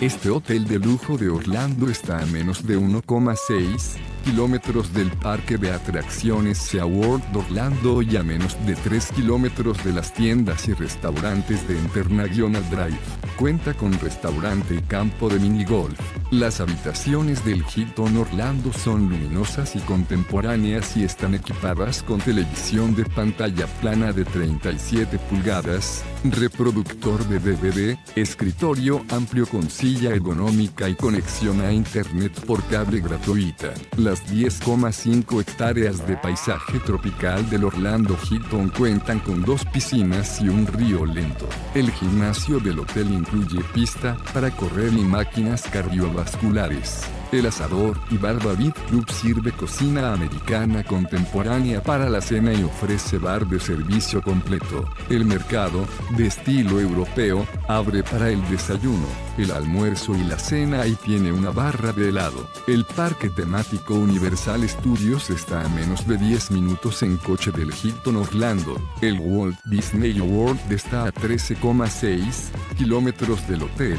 Este hotel de lujo de Orlando está a menos de 1,6 kilómetros del parque de atracciones SeaWorld Orlando y a menos de 3 kilómetros de las tiendas y restaurantes de International Drive. Cuenta con restaurante y campo de minigolf. Las habitaciones del Hilton Orlando son luminosas y contemporáneas y están equipadas con televisión de pantalla plana de 37 pulgadas, reproductor de DVD, escritorio amplio con silla ergonómica y conexión a internet por cable gratuita. Las 10,5 hectáreas de paisaje tropical del Orlando Hilton cuentan con dos piscinas y un río lento. El gimnasio del hotel incluye pista para correr y máquinas cardiovasculares. El Asador y Barba Beat Club sirve cocina americana contemporánea para la cena y ofrece bar de servicio completo. El mercado, de estilo europeo, abre para el desayuno, el almuerzo y la cena y tiene una barra de helado. El parque temático Universal Studios está a menos de 10 minutos en coche del Hilton Orlando. El Walt Disney World está a 13,6 kilómetros del hotel.